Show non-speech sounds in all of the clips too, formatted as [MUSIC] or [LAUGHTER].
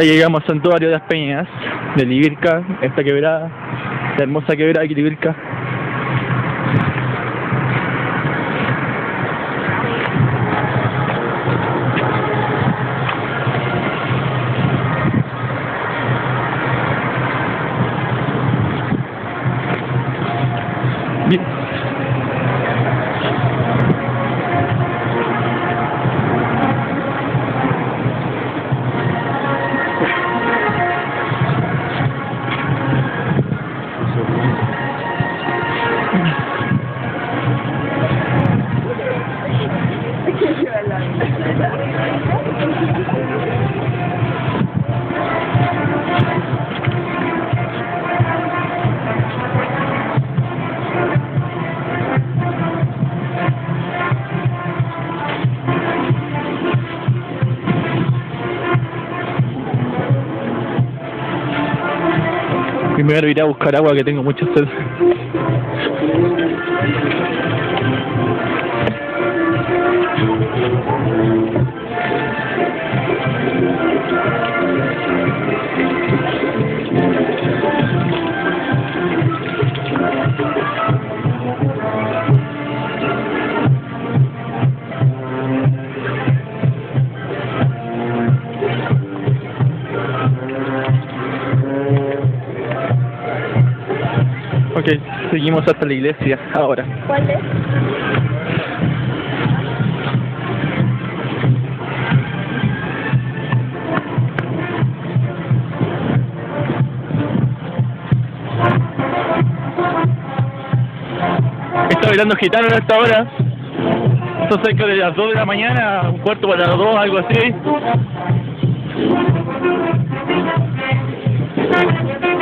Ya llegamos al santuario de las Peñas, de Libirca, esta quebrada, la hermosa quebrada de Libirca. Bien. Primero iré a buscar agua que tengo mucha sed. Seguimos hasta la iglesia ahora. ¿Cuál es? Está bailando gitano en esta hora. Son cerca de las 2 de la mañana, un cuarto para las 2, algo así.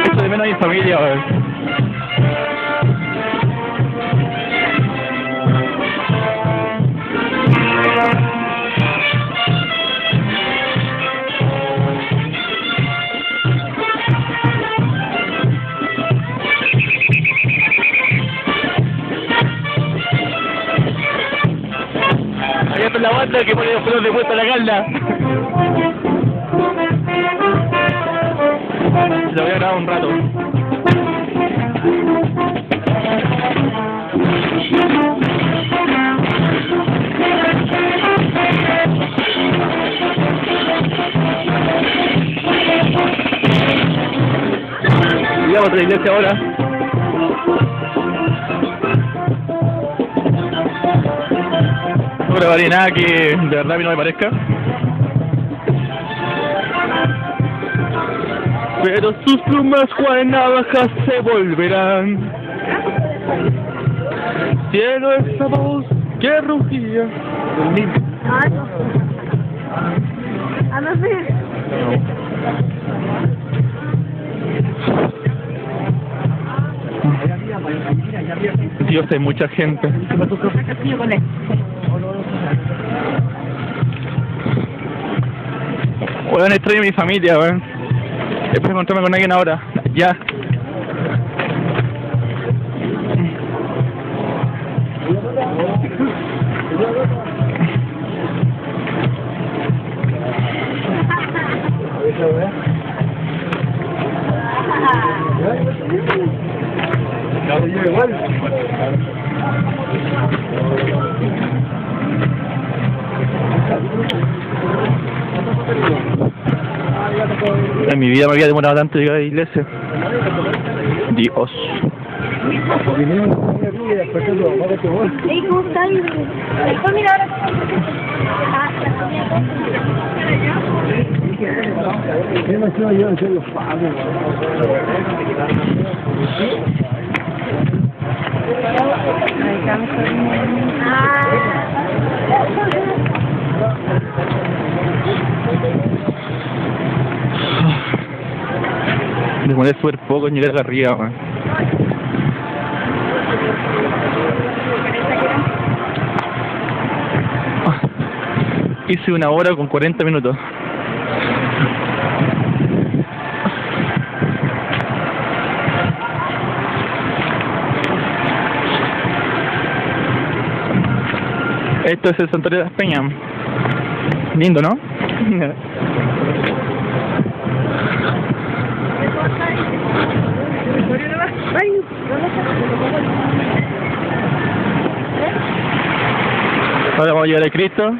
Esto de menos a mi familia, weón. Allá banda que pone los pelos de vuelta a la calda. La voy a grabar un rato. Llegamos a la iglesia ahora. No grabaré nada que de verdad a mí no me parezca. Pero sus plumas cual navajas se volverán. Cielo esa voz que rugía. Sé. Dios, hay mucha gente. Weón, extraño a mi familia, weón. Espero encontrarme con alguien ahora. Ya. En mi vida me había demorado tanto llegar a la iglesia. Dios. Ey, ¿cómo estás? Después mira ahora cómo Ah, Demoré súper poco en llegar acá arriba, weón. Ah, Hice una hora con 40 minutos. Esto es el Santuario de las Peñas. Lindo, ¿no? [LAUGHS] Ahora vamos a llegar a Cristo.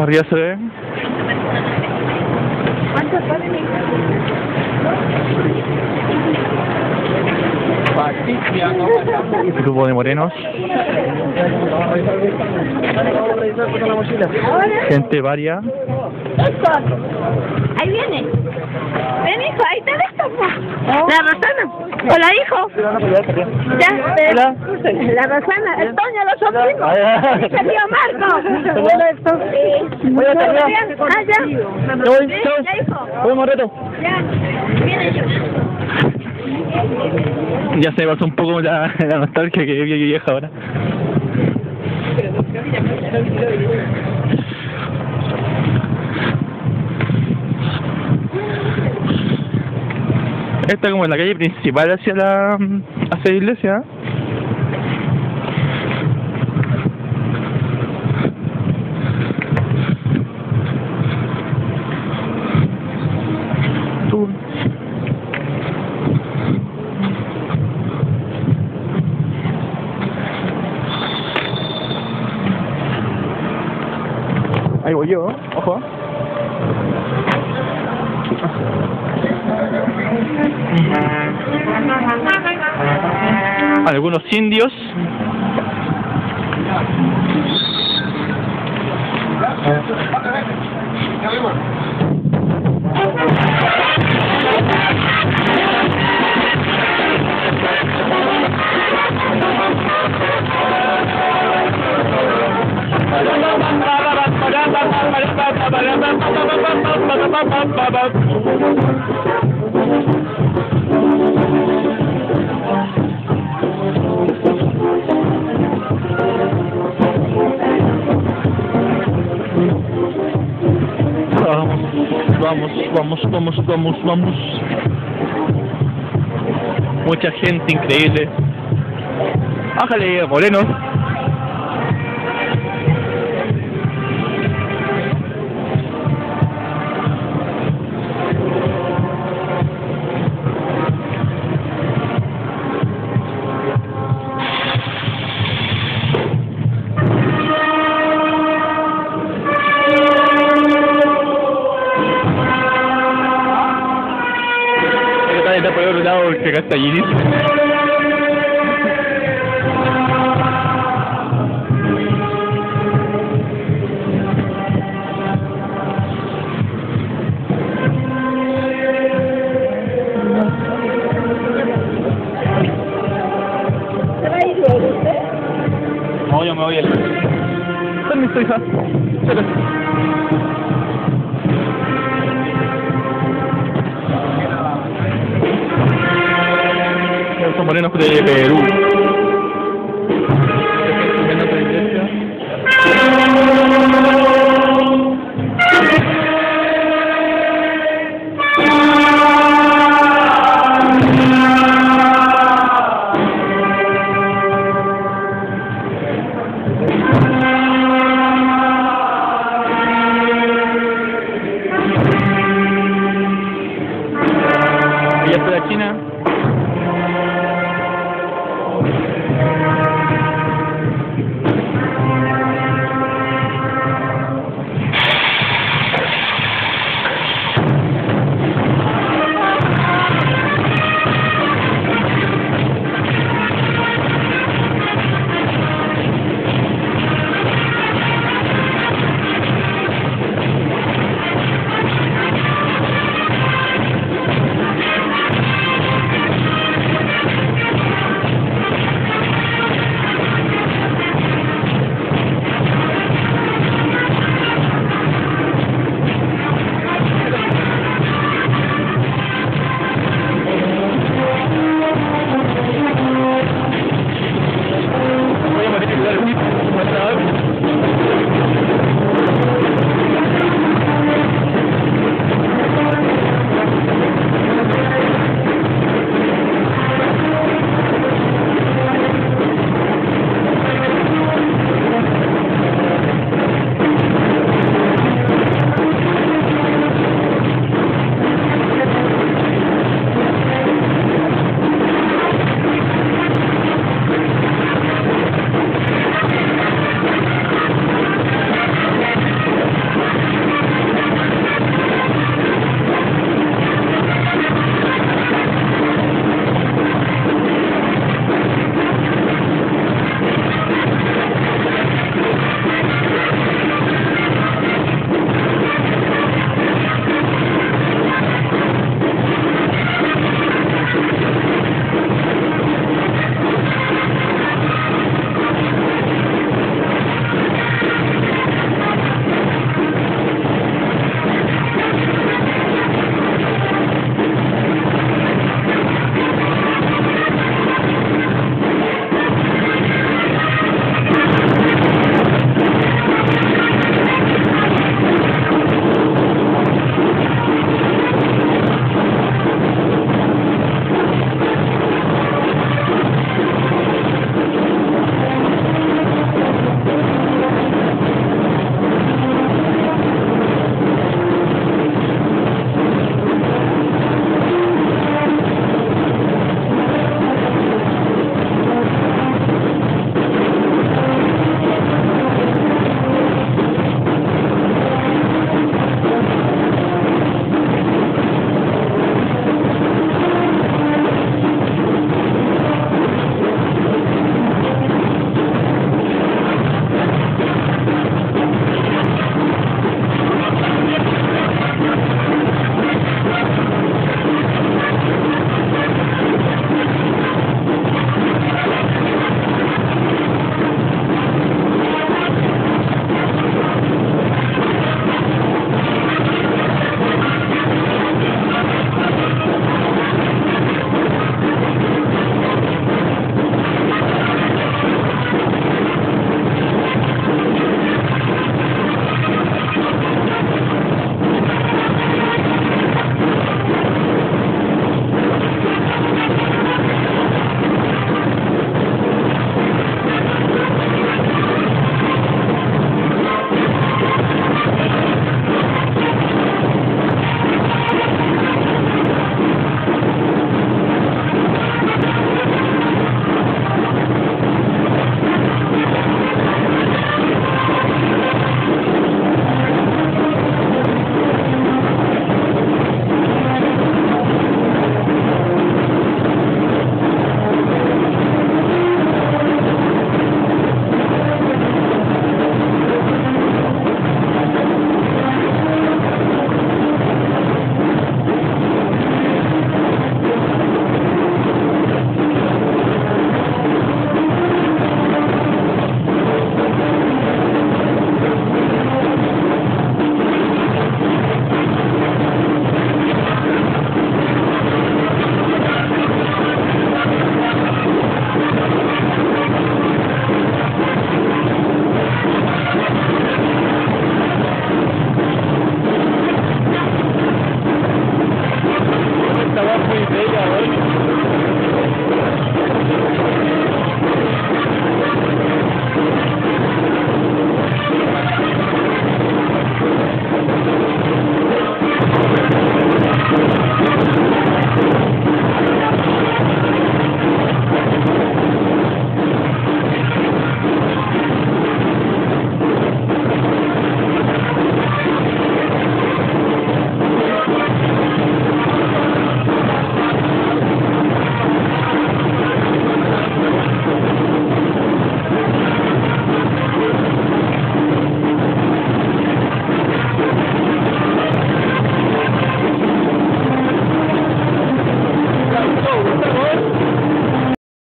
Arriba se ve. Grupo de morenos. Gente varia. Ahí viene. Ven, hijo, ahí te ves. La Rosana. Hola, hijo. Ya, Hola. La Rosana, el Toño, los sobrinos. El tío Marco. Hola, Héctor. Sí. Voy a terminar. Ah, ya. Voy. Voy, Morreto. Ya. Viene yo. Ya se me pasó un poco la, la nostalgia que vi vieja ahora. Esta es como la calle principal hacia la hacia la iglesia. Indios. Vamos, vamos, vamos, vamos. Mucha gente increíble. Bájale, Moreno. Usted? No, yo me voy al... Permiso, hija. Espérate. Son morenos de Perú.